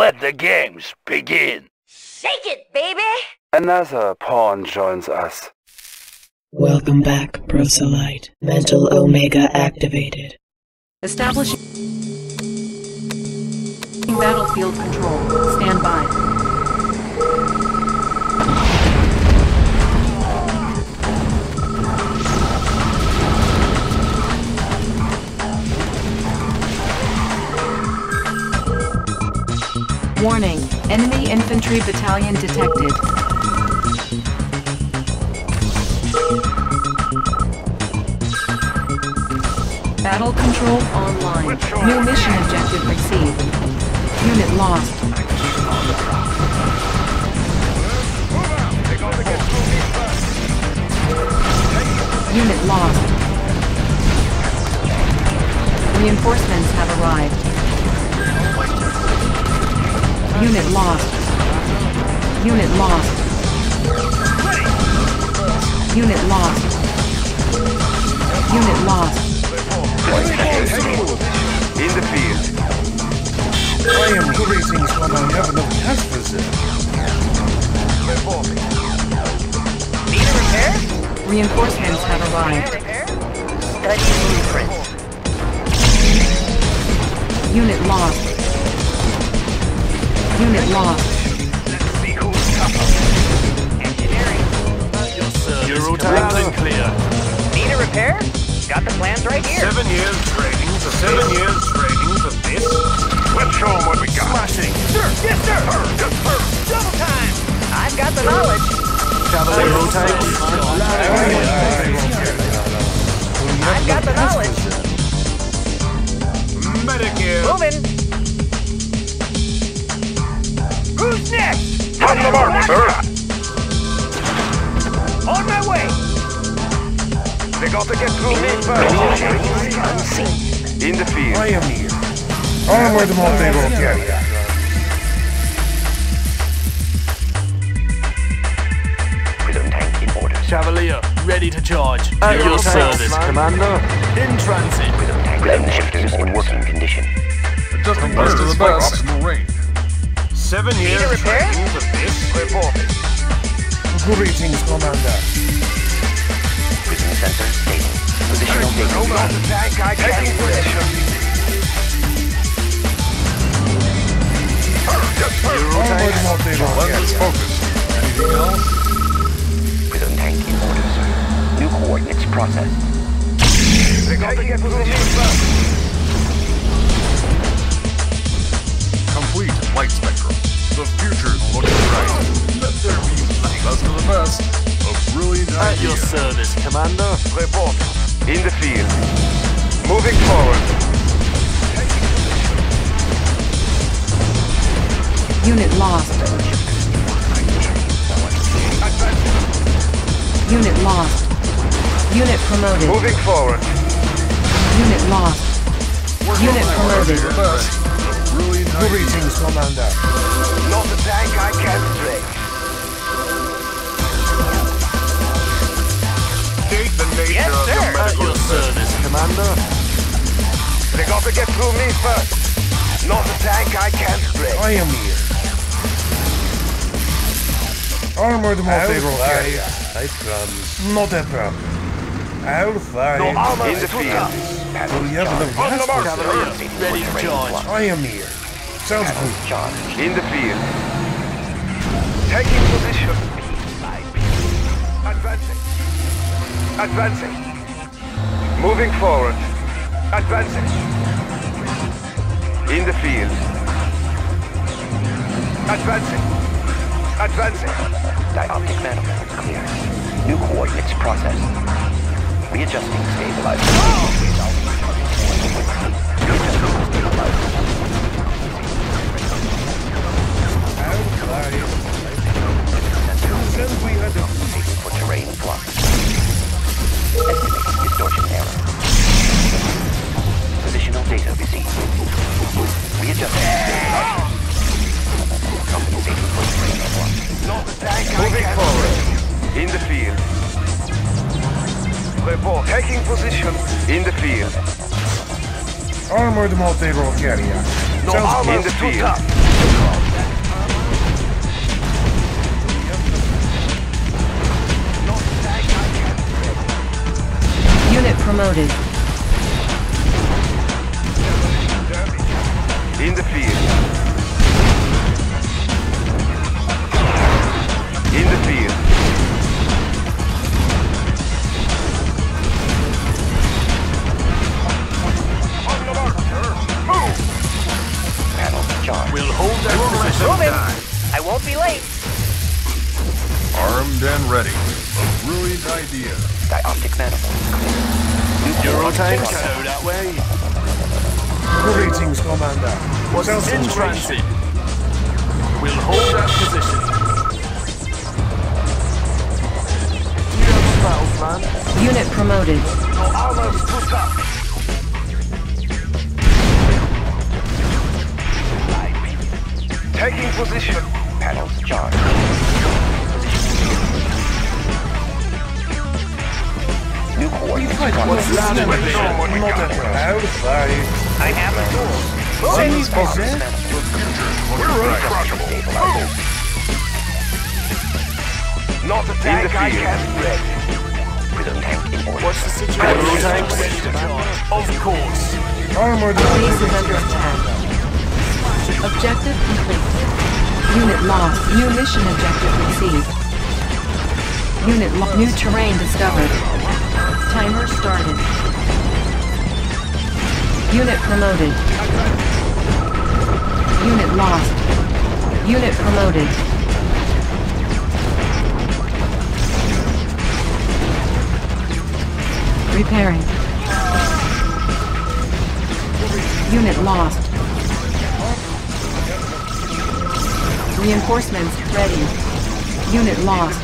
Let the games begin. Shake it, baby! Another pawn joins us. Welcome back, Proselyte. Mental Omega activated. Establishing battlefield control. Stand by. Warning, enemy infantry battalion detected. Battle control online. New mission objective received. Unit lost. Unit lost. Reinforcements have arrived. Unit lost. Unit lost. Unit lost. Unit lost. In the field. I am greetings from I have no cash. Need a repair? Reinforcements have arrived. Repair? Study blueprints. Unit lost. Unit lost. Engineering. Eurotanks and clear. Need a repair? Got the plans right here. Seven years training for seven years training for this. Let's show 'em what we got. Smashing! Sir, yes, sir. Double time. I've got the knowledge. I've got the knowledge. Medicare. Moving. Who's next? On the mark, sir. On my way. They got to get through me first. In the field. I am here. Armored multi-role carrier. Prism tank in order. Cavalier, ready to charge. At your your service, service, Commander. In transit. Prism tank Prism shifters in working condition. Adjusting best to the best. Optimal range. Seven years Need a repair? training for this. Reporting. Greetings, Commander. Prism sensor stable. Positional data. tank, I Taking Armored multi-role carrier. focused. Anything else? Prism tank in order, sir. New coordinates processed. They got to get through me Complete light spectrum. The future's looking bright. Let there be light. Best of the best. A brilliant At idea. your service, Commander. Report. In the field. Moving forward. Unit lost. Unit lost. Unit promoted. Moving forward. Unit lost. Unit promoted. Greetings, Commander. Not a tank I can break. State the nature Yes, of your medical At service, Commander. They got to get through me first. Not a tank I can't break. I am here. Armored multi-role carrier. I promise. Not a problem. I'll fight. No armor In the field. Tough. Do you have the On the cash mark, reserve? Ready to charge. I am here. Sounds good. Charge. In the field. Taking position. Advancing. Advancing. Moving forward. Advancing. In the field. Advancing. Advancing. Dioptic manifold clear. New coordinates processed. Readjusting stabilizer. I'll oh! Report. Taking position. In the field. Armored multi-role carrier. No Sounds armor in the field. Unit promoted. In the field. Unit lost. New mission objective received. Unit lost. New terrain discovered. Timer started. Unit promoted. Unit lost. Unit promoted. Repairing. Unit lost. Reinforcements ready. Unit lost.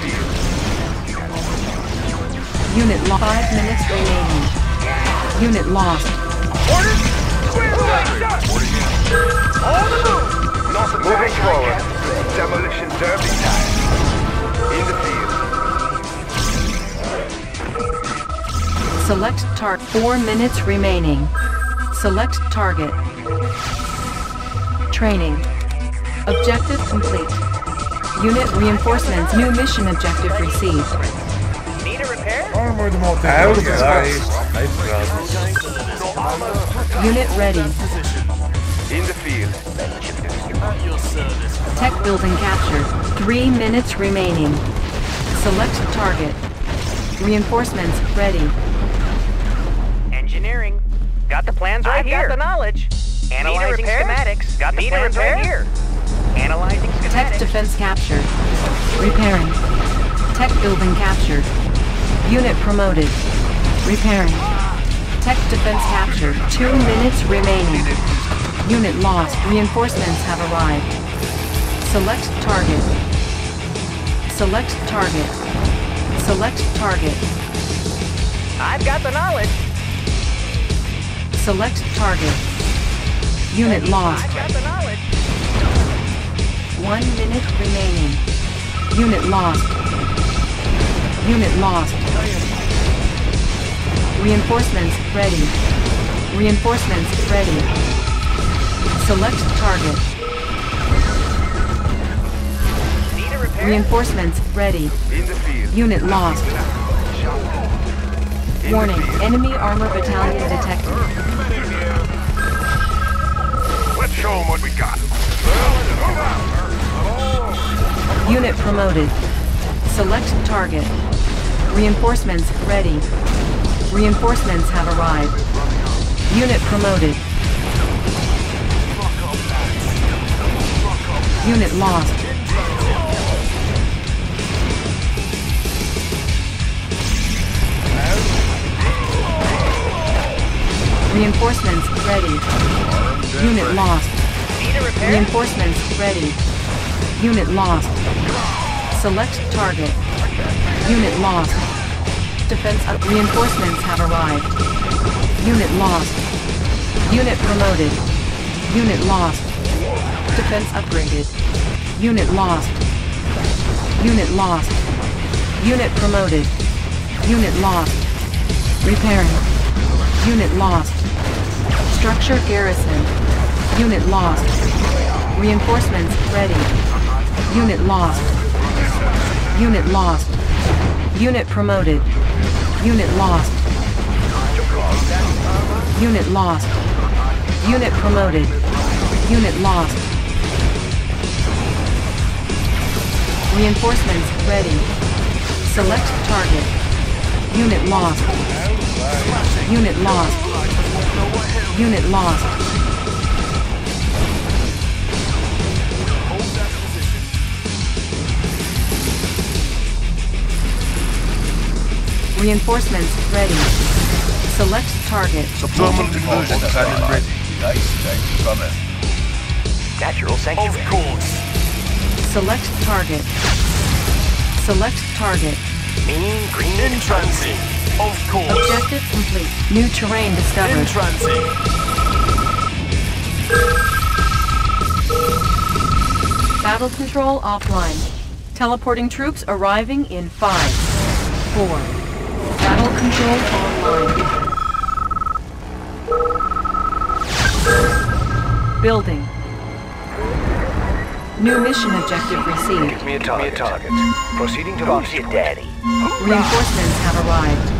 Unit lost. Five minutes remaining. Unit lost. Moving forward. Demolition derby time. In the field. Select target. Four minutes remaining. Select target. Training. Objective complete. Unit reinforcements. New mission objective received. Need a repair? Armored mortar. Out of. I promise. Unit ready. In the field. At your service. Tech building captured. Three minutes remaining. Select target. Reinforcements ready. Engineering. Got the plans right I've here. got the knowledge. Analyzing Need a repair? schematics. Got the Need a plans repair? right here. Analyzing Tech defense captured. Repairing. Tech building captured. Unit promoted. Repairing. Tech defense captured. Two minutes remaining. Unit lost. Reinforcements have arrived. Select target. Select target. Select target. I've got the knowledge. Select target. Unit lost. One minute remaining. Unit lost. Unit lost. Reinforcements ready. Reinforcements ready. Select target. Need a repair? Reinforcements ready. In the field. Unit lost. Warning, enemy armor battalion detected. Let's show them what we got. Unit promoted. Select target. Reinforcements ready. Reinforcements have arrived. Unit promoted. Unit lost. Reinforcements ready. Unit lost. Need a repair? Reinforcements ready. Unit lost. Select target. Unit lost. Defense up. Reinforcements have arrived. Unit lost. Unit promoted. Unit lost. Defense upgraded. Unit lost. Unit lost. Unit promoted. Unit lost. Repairing. Unit lost. Structure garrison. Unit lost. Reinforcements ready. Unit lost. Unit lost. Unit promoted. Unit lost. Unit lost. Unit promoted. Unit lost. Reinforcements ready. Select target. Unit lost. Unit lost. Unit lost. Reinforcements ready. Select target. Thermal conversion cannon ready. Natural Of course. Select target. Select target. Mean green In transit. Of course. Objective complete. New terrain discovered. In discovered. transit. Battle control offline. Teleporting troops arriving in five, four. Battle control online. Building. New mission objective received. Give me a target. target. Proceeding to launch your daddy. Reinforcements have arrived.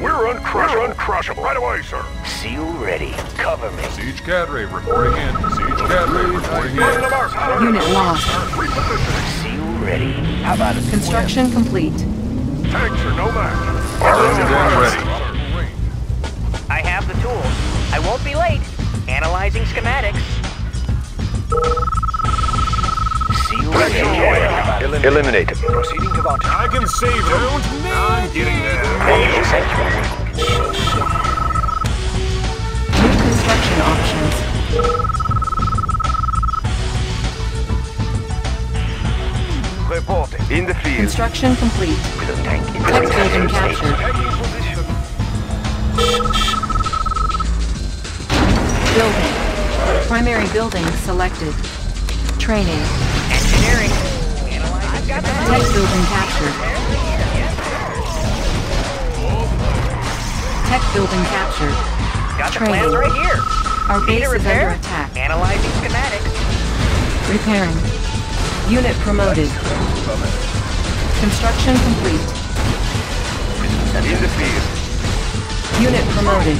We're uncrushable. We're uncrushable. Right away, sir. Seal ready. Cover me. Siege Cadre reporting in. Siege Cadre reporting in. Unit lost. Repositioning. Seal ready. How about it? Construction complete. Tanks are no match. Gun ready. I have the tools. I won't be late. Analyzing schematics. Seal ready. Eliminate him. Proceeding to launch. I can save him. I'm getting there. Natural sanctuary. New construction options. Reporting. In the field. Construction complete. With a tank in Tech building captured. Building. Primary building selected. Training. Engineering. Tech building captured. Tech building captured. Got the Training. plans right here. Our Need base is repair? under attack. Analyzing schematics. Repairing. Unit promoted. Construction complete. In the field. Unit promoted.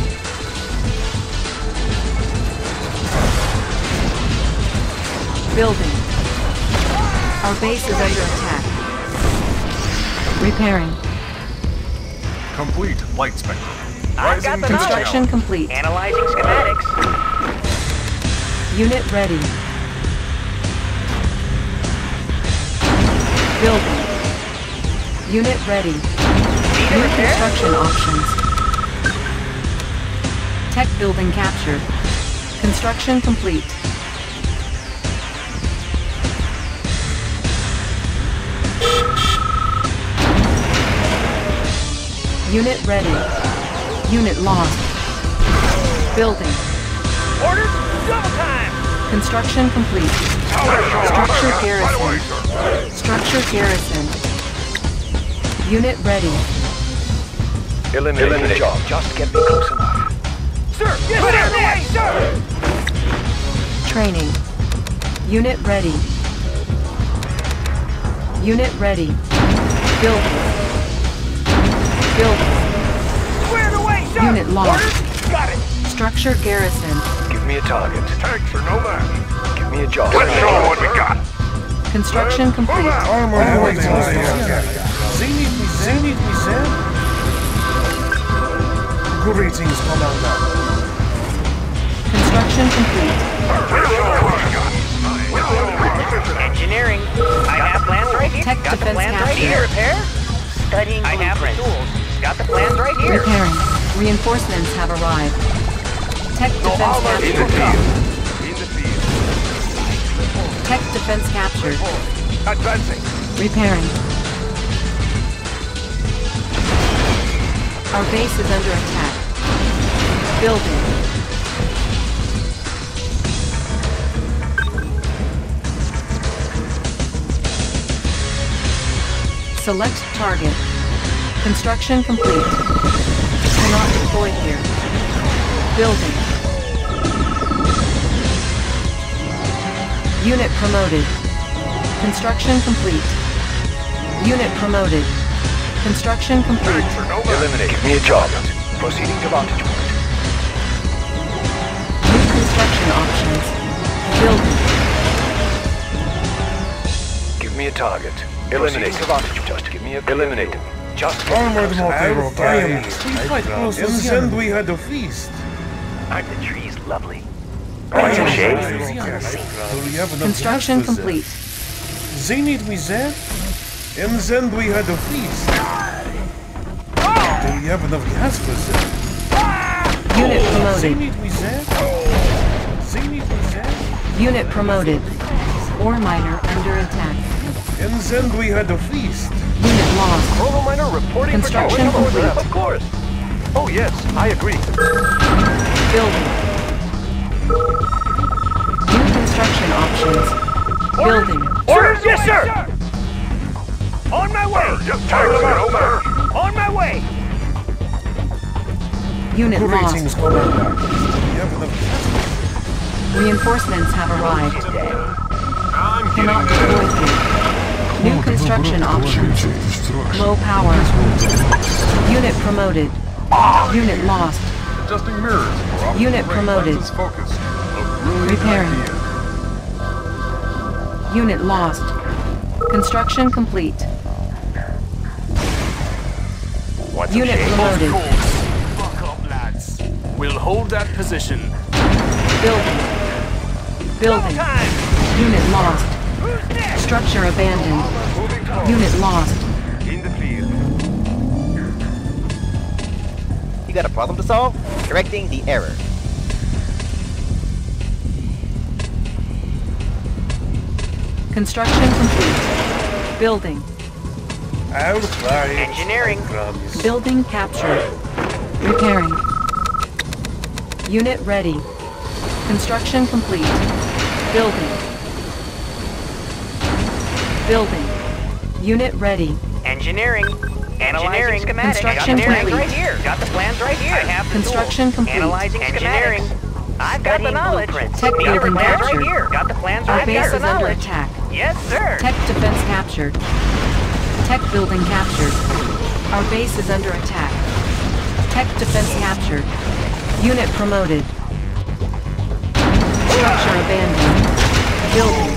Building. Our base is under attack. Repairing. Complete light spectrum. I've got the Construction complete. Analyzing schematics. Unit ready. Building. Unit ready. New construction options. Tech building captured. Construction complete. Unit ready. Unit lost. Building. Orders. Double time. Construction complete. Structure garrison. Structure garrison. Unit ready. Eliminate. Eliminate. Job. Just get me close enough. Sir, get out of the way, sir. Training. Unit ready. Unit ready. Building. Building. Squared away, sir. Unit lost. Orders. Got it. Structure garrison. Give me a target. Tanks are no match. Give me a job. Let's show 'em what we got. Construction Move complete. Armor waiting. They need me, they me, sir. Greetings, Commander. Construction complete. Let's show 'em what we got. Engineering. I have plans right here. Tech Got the defense plans right here. Repair. Studying I have tools. Got the plans right here. Repairing. Reinforcements have arrived. Tech defense In the captured. field. In the field. Tech defense captured. Advancing. Repairing. Our base is under attack. Building. Select target. Construction complete. Cannot deploy here. Building. Unit promoted. Construction complete. Unit promoted. Construction complete. Tanks are no match. Eliminate. Give me a job. Proceeding to vantage point. New construction options. Building. Give me a target. Eliminate Proceeding to vantage. Just give me a Eliminate them. Just get Onward, me Mortero, I am We fight close In to the end, we had a feast. Aren't the trees lovely? Want some shade? Do we have enough Construction gas for them? complete. They need me there. In the end, we had a feast. Do we have enough gas for them? Unit They promoted. need me there. They need me there. Unit promoted. Ore miner under attack. In the end, we had a feast. Unit lost. Chrono miner reporting Construction for complete. Of course. Oh yes, I agree. Building. New construction options. Building. Orders, yes, sir! On my way! Just time to get over. On my way! Unit lost. Greetings, Commander. Do we have enough gas? Reinforcements have arrived. I'm Cannot deploy here. New construction options. Low power. Unit promoted. Unit lost. Adjusting mirrors. for Unit promoted. focus. Repairing. idea. Unit lost. Construction complete. Want some Unit promoted. Fuck up, lads. We'll hold that position. Building. Building. Unit lost. Structure abandoned. Unit lost. In the field. You got a problem to solve? Correcting the error. Construction complete. Building. I'll try. it, Engineering. I. Building captured. Repairing. Unit ready. Construction complete. Building. Building. Unit ready. Engineering. Analyzing schematics. Construction Got the plans complete. right here. Got the plans right here. I have the Construction tools. complete. Analyzing Engineering. I've got the knowledge. blueprints. Tech Got the building plans captured. right here. Got the plans Our right base here. is The under knowledge. attack. Yes, sir. Tech defense captured. Tech building captured. Our base is under attack. Tech defense captured. Unit promoted. Structure abandoned. Building.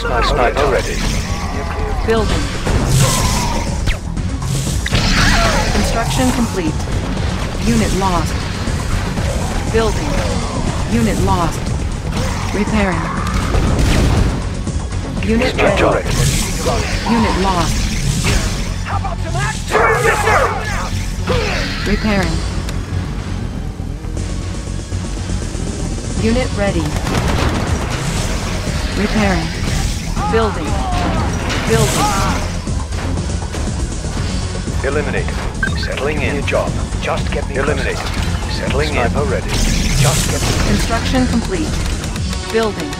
Sniper, sniper ready. Building. Construction complete. Unit lost. Building. Unit lost. Repairing. Unit ready. Unit lost. Repairing. Unit ready. Repairing. Building. Building. Eliminated. Settling in. job. Just get me Eliminated. Settling Sniper in. ready. Just get me Construction complete. Building.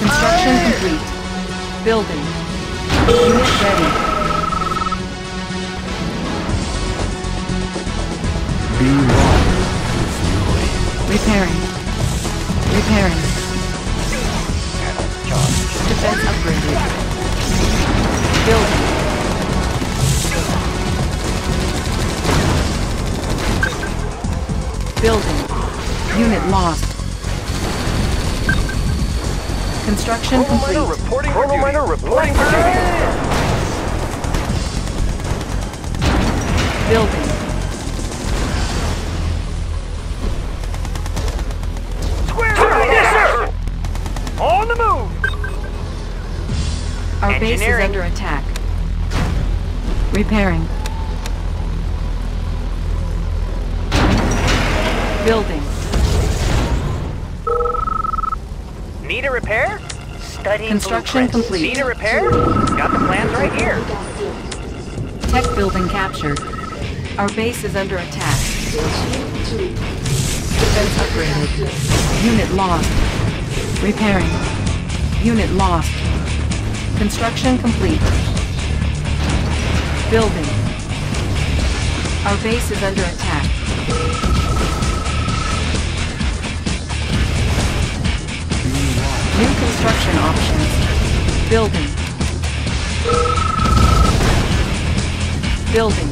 Construction complete. Building. Unit ready. Repairing. Repairing. Defense upgraded. Building. Building. Unit lost. Construction complete. reporting Chrono miner reporting for duty. Building. Square Yes, sir. On the move. Our base is under attack. Repairing. Building. Need a repair? Studying Construction blueprints. complete. Need a repair? Got the plans right here. Tech building captured. Our base is under attack. Defense upgraded. Unit lost. Repairing. Unit lost. Construction complete. Building. Our base is under attack. New construction options. Building. Building.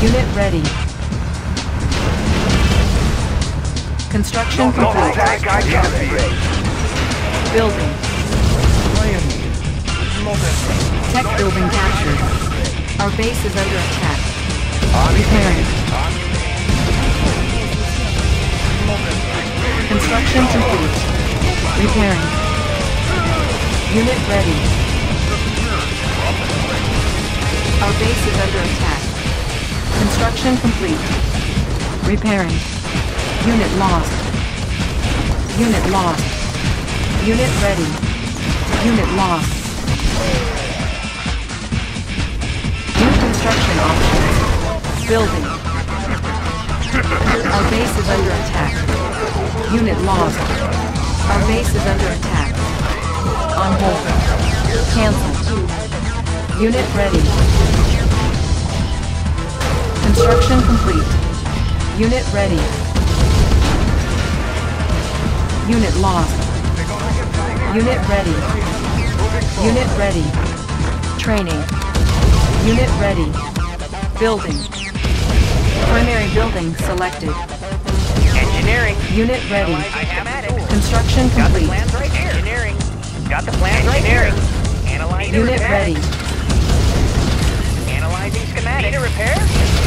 Unit ready. Construction complete. Building. Tech building captured. Our base is under attack. Repairing. Construction complete. Repairing. Unit ready. Our base is under attack. Construction complete. Repairing. Unit lost. Unit lost. Unit ready. Unit lost. New construction options. Building. Our base is under attack. Unit lost. Our base is under attack. On hold. Cancel. Unit ready. Construction complete. Unit ready. Unit lost. Unit ready. Unit ready. Training. Unit ready. Building. Primary building selected. Engineering. Unit ready. I am at it. Construction complete. Got the plans right here. Engineering. Got the plans right here. Analyzing Unit schematics. ready. Analyzing schematics. Need a repair?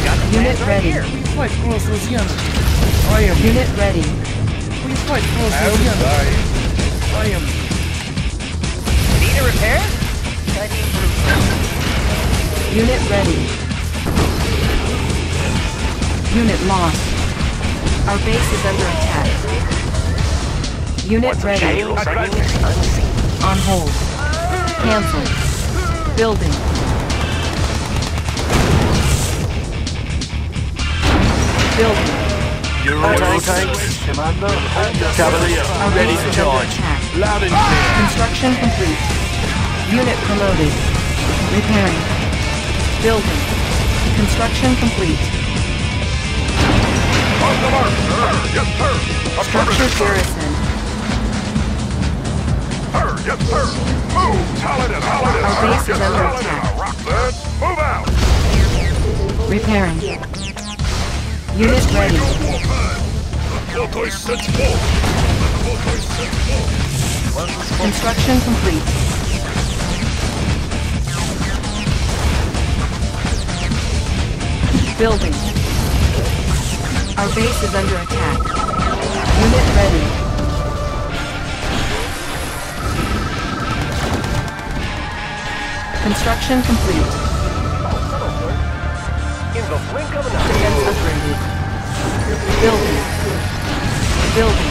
Got the Unit plans right ready. here. quite close to the end. I am Unit ready. quite close to the end. I am Need a repair? Unit ready. Unit lost. Our base is under attack. Unit ready. On hold. Cancel. Building. Building. Euro tanks, Commander. Cavalier, ready to charge. attack. Loud and clear. Construction complete. Unit promoted. Repairing. Building. Construction complete. On the mark, sir. Yes, sir. Structure garrison. Yes, sir. Move, talented, talented. Our base is under attack. Rock that. Move out. Repairing. Unit ready. Voltoid sets full. Voltoid sets full. Construction complete. Building. Our base is under attack. Unit ready. Construction complete. In the blink of an eye. Defense upgraded. Building. Building.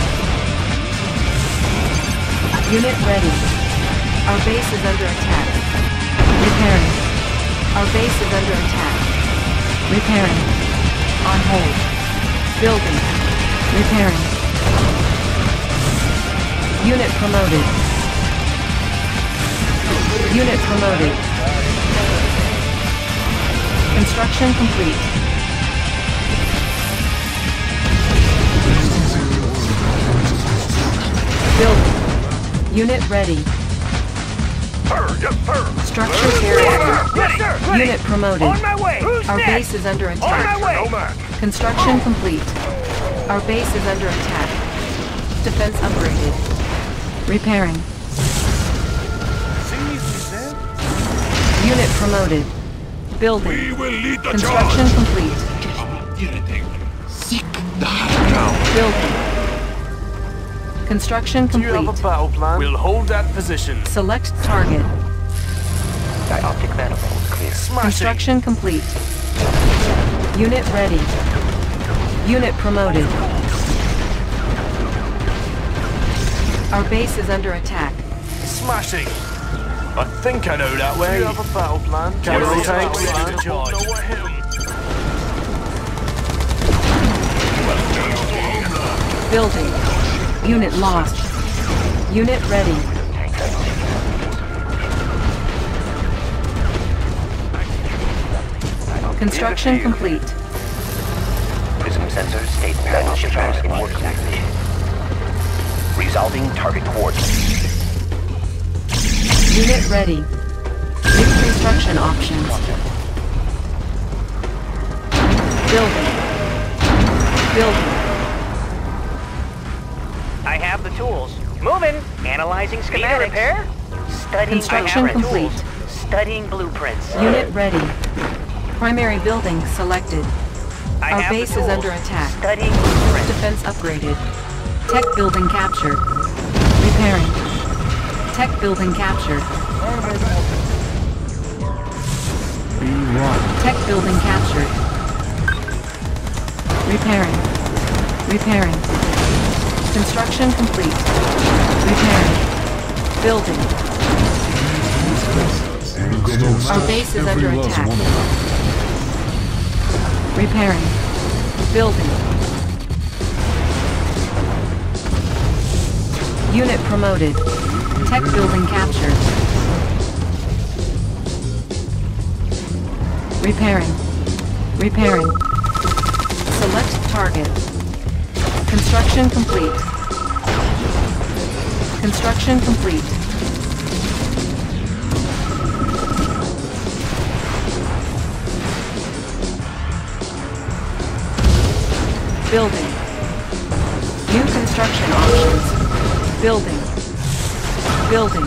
Unit ready. Our base is under attack. Repairing. Our base is under attack. Repairing. On hold. Building. Repairing. Unit promoted. Unit promoted. Construction complete. Building. Unit ready. Sir, yes, sir. Structure. Yes, Unit promoted. On my way. Who's Our base is under On my attack. way. Construction complete. Our base is under attack. Defense upgraded. Repairing. Unit promoted. Building. We will lead the Construction charge. complete. Building. Construction Do you have a complete. battle plan? We'll hold that position. Select target. Dioptic manifold clear. Smashing. Construction complete. Unit ready. Unit promoted. Our base is under attack. Smashing. I think I know that way. Do you have a battle plan? Cavalry tanks, ready to charge. Know what hit 'em. Building. Unit lost. Unit ready. Construction complete. Prism sensors state battleship in orders activation. Resolving target coordinates. Unit ready. New construction options. Building. Building. I have the tools. Moving. Analyzing Need a repair? Studying Construction I have the complete. tools. Studying blueprints. Unit ready. Primary building selected. I Our base is under attack. Studying blueprints. Defense upgraded. Tech building captured. Repairing. Tech building captured. B1. Tech building captured. Repairing. Repairing. Construction complete. Repairing. Building. Our base is under attack. Repairing. Building. Unit promoted. Tech building captured. Repairing. Repairing. Select target. Construction complete. Construction complete. Building. New construction options. Building. Building.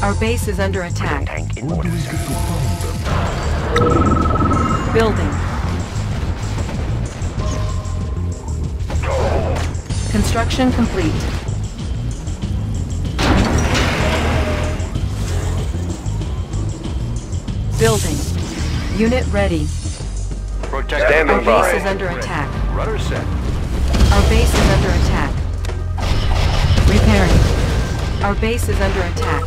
Our base is under attack. Tank in order, sir. Building. Construction complete. Building. Unit ready. Protect Standing Our by. base is under attack. Rudder set. Our base is under attack. Our base is under attack.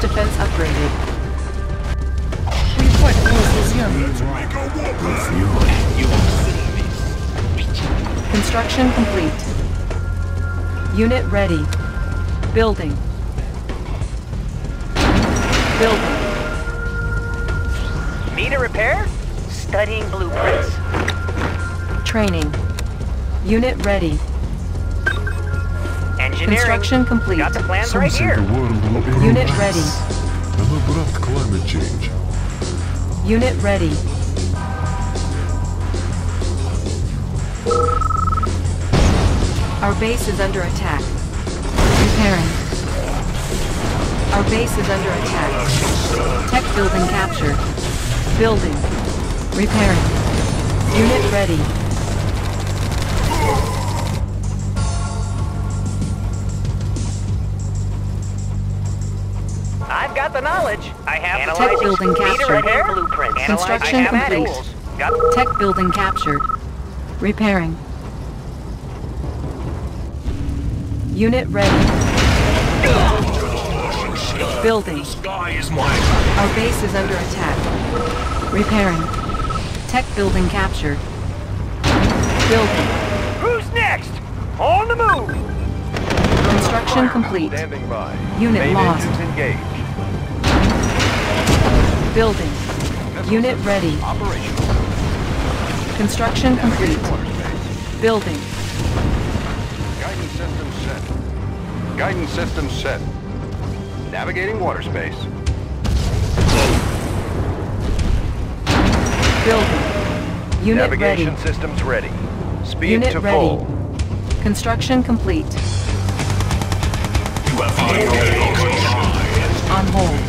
Defense upgraded. Report. Construction complete. Unit ready. Building. Building. Need a repair? Studying blueprints. Training. Unit ready. Engineering. Construction complete. Got the plans Some right here. the world will end Unit ready. this. An abrupt climate change. Unit ready. Our base is under attack. Repairing. Our base is under attack. Tech building captured. Building. Repairing. Unit ready. The knowledge. I have the Tech building captured. repair? Blueprints. Construction complete. Got Tech building captured. Repairing. Unit ready. Building. Sky is mine. Our base is under attack. Repairing. Tech building captured. Building. Who's next? On the move. Construction complete. Standing by. Unit Main lost. Engines engaged. Building. Unit ready. Operational. Construction complete. Building. Guidance system set. Guidance system set. Navigating water space. Building. Unit ready. Navigation systems ready. Speed Unit to ready. full. Construction complete. On hold.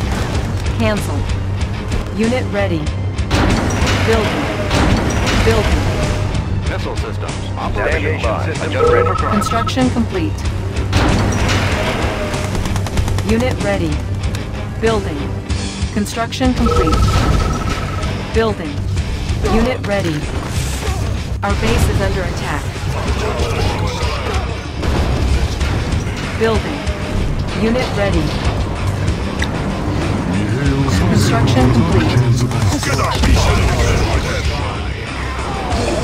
Cancel. Unit ready. Building. Building. Missile systems. Standing Navigation systems ready. Construction complete. Unit ready. Building. Construction complete. Building. Unit ready. Our base is under attack. Building. Unit ready. Construction complete.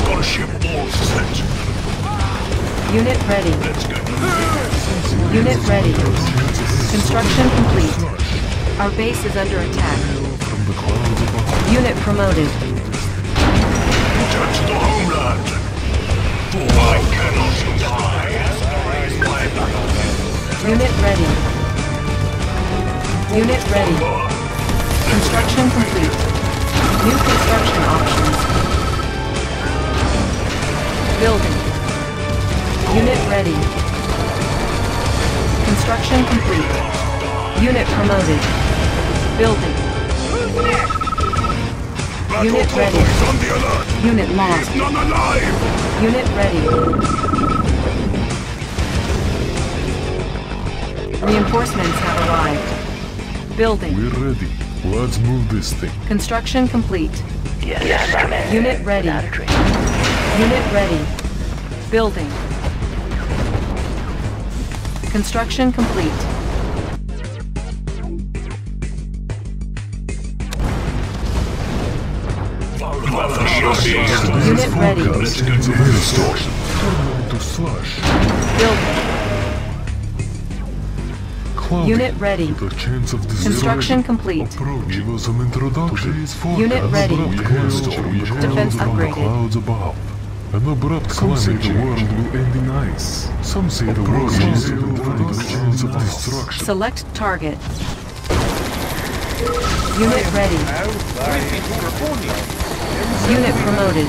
Gunship all set. Unit ready. Unit ready. Construction complete. Our base is under attack. Unit promoted. Touch the homeland. I cannot die. Unit ready. Unit ready. Construction complete. New construction options. Building. Unit ready. Construction complete. Unit promoted. Building. Unit ready. Unit lost. Unit ready. Reinforcements have arrived. Building. We're ready. Let's move this thing. Construction complete. Yes, yes Unit ready. Without a trace. Unit ready. Building. Construction complete. Unit ready. Forecast into hailstorm. Turn into. Building. Cloudy. Unit ready. The chance of destruction. Construction complete. Approach. Give us some introduction. Today's forecast. Unit ready. Abrupt hailstorm. Defense from the upgraded. clouds above. An abrupt calamity the world will end in ice. Some say the world is even the chance of destruction. Select target. Unit ready. Unit promoted.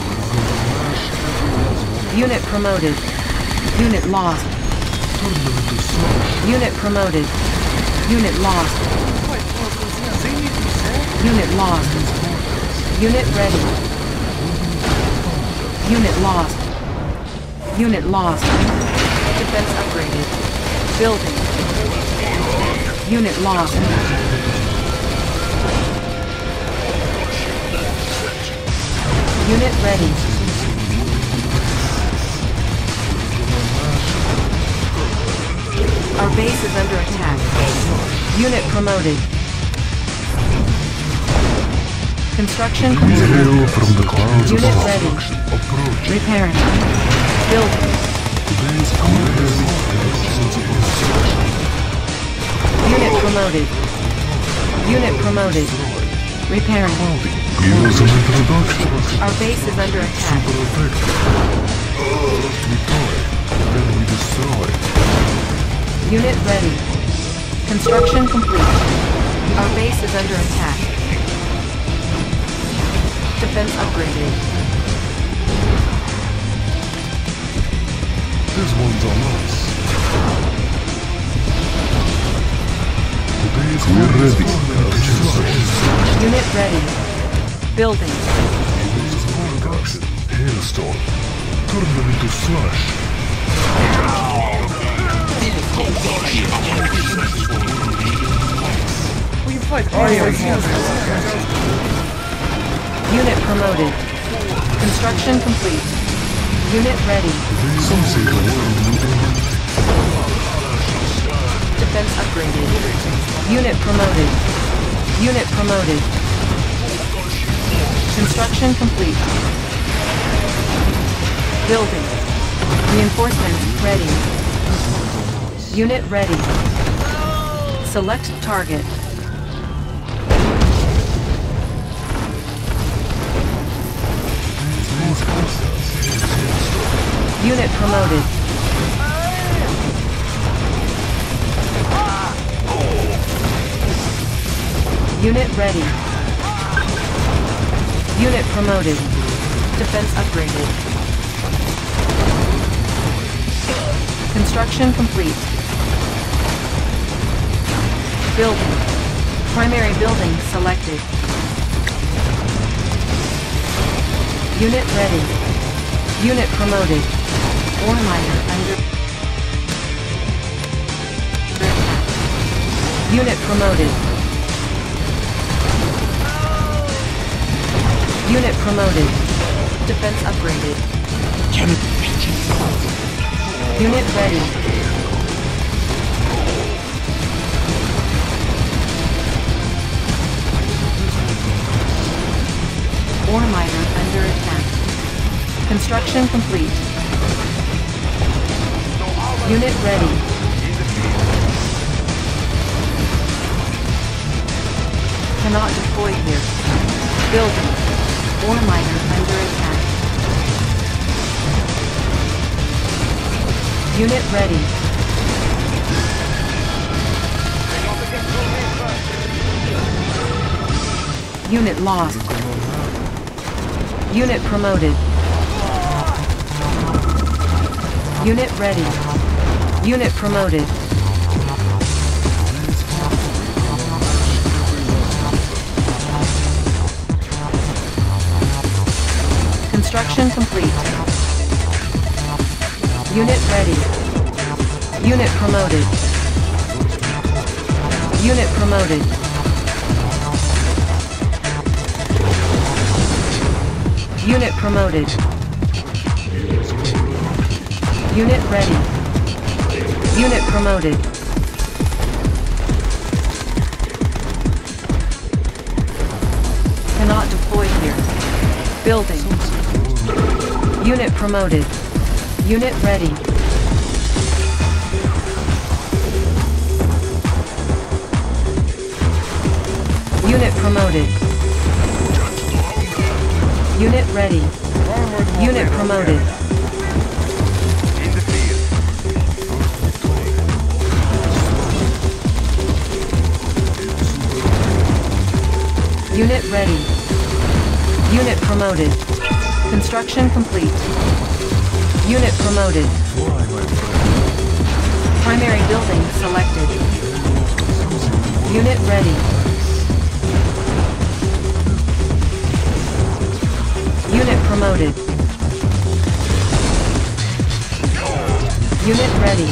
Unit promoted. Unit lost. Unit promoted. Unit lost. Unit lost. Unit ready. Unit lost. Unit lost. Defense upgraded. Building. Unit lost. Unit ready. Our base is under attack. Unit promoted. Construction complete. from the clouds Unit above. ready. Approach. Repairing. Building. Today's calamity the chance of destruction. Unit promoted. Unit promoted. Repairing. Cloudy. Give us some introduction. Our base is under attack. Super effective. Then we destroy. Unit ready. Construction complete. Our base is under attack. Defense upgraded. This one's on us. We're ready. Unit ready. Building. Forecast. Hailstorm. Turn them into slush. Unit promoted. Construction complete. Unit ready. Defense upgraded. Unit promoted. Unit promoted. Construction complete. Building. Reinforcements ready. Unit ready. Select target. Unit promoted. Unit ready. Unit promoted. Defense upgraded. Construction complete. Building. Primary building selected. Unit ready. Unit promoted. Ore miner under. Unit promoted. Unit promoted. Defense upgraded. Unit ready. Ore miner under attack. Construction complete. Unit ready. Cannot deploy here. Building. Ore miner under attack. Unit ready. Unit lost. Unit promoted. Unit ready. Unit promoted. Construction complete. Unit ready. Unit promoted. Unit promoted. Unit promoted. Unit ready. Unit promoted. Cannot deploy here. Building. Unit promoted. Unit ready. Unit promoted. Unit ready. Unit promoted. Unit ready. Unit promoted. Construction complete. Unit promoted. Primary building selected. Unit ready. Unit promoted. Unit ready.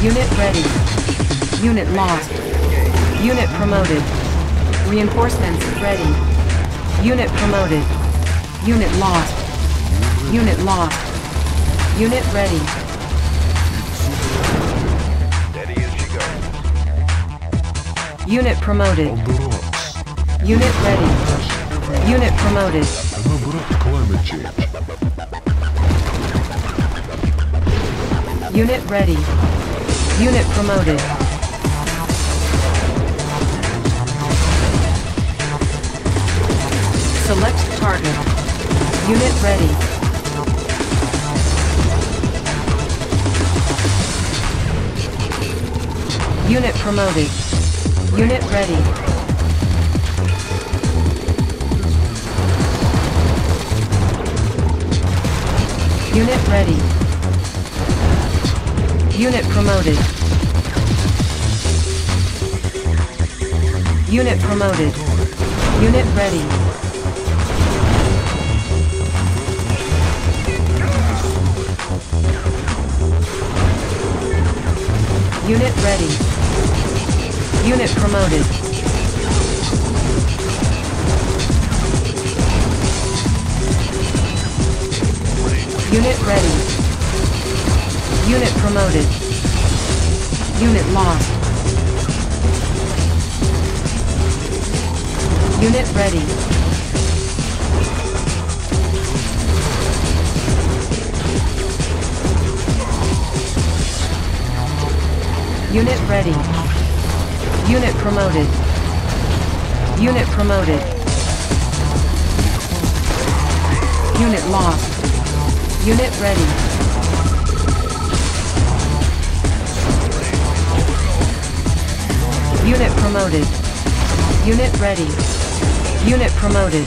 Unit ready. Unit lost. Unit promoted. Reinforcements ready. Unit promoted. Unit lost. Unit lost. Unit ready. Unit promoted. Unit ready. Unit promoted. Unit ready. Unit promoted. Select target. Unit ready. Unit promoted. Unit ready. Unit ready. Unit promoted. Unit promoted. Unit ready. Unit ready. Unit promoted. Unit ready. Unit promoted. Unit lost. Unit ready. Unit ready. Unit promoted. Unit promoted. Unit lost. Unit ready. Unit promoted. Unit ready. Unit promoted.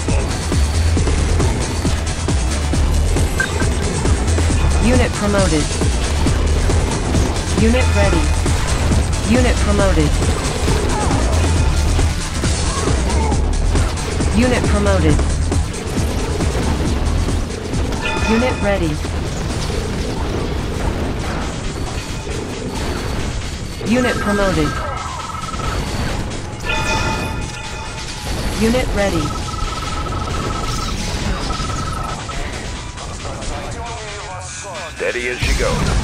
Unit promoted. Unit ready. Unit promoted. Unit promoted. Unit ready. Unit promoted. Unit ready. Steady as she goes.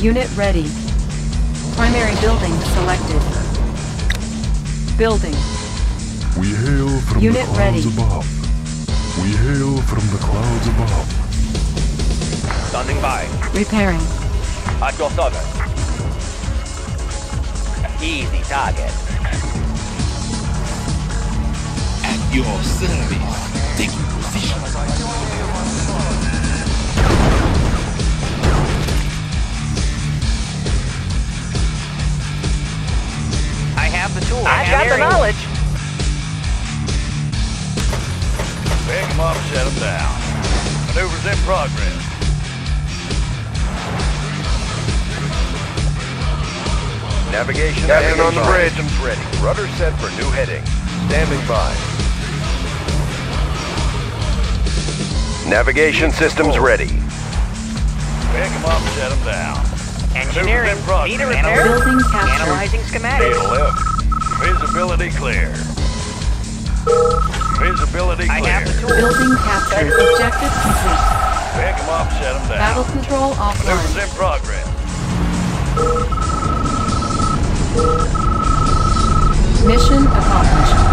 Unit ready. Primary building selected. Building. We hail from Unit the clouds ready. above. We hail from the clouds above. Standing by. Repairing. At your service. Easy target. At your service. Taking position. Got the Engineering. knowledge. Pick 'em up, set 'em down. Maneuvers in progress. Navigation Captain on the by. bridge. Systems ready. Rudder set for new heading. Standing by. Navigation systems ready. Pick 'em up, set 'em down. Engineering. Maneuvers. Need a repair. Building captured. Analyzing Need schematics. a lift. Visibility clear. Visibility clear. I have the tool. Building captured. Objective complete. Pick them up, set them down. Battle control offline. Clearance in progress. Mission accomplished.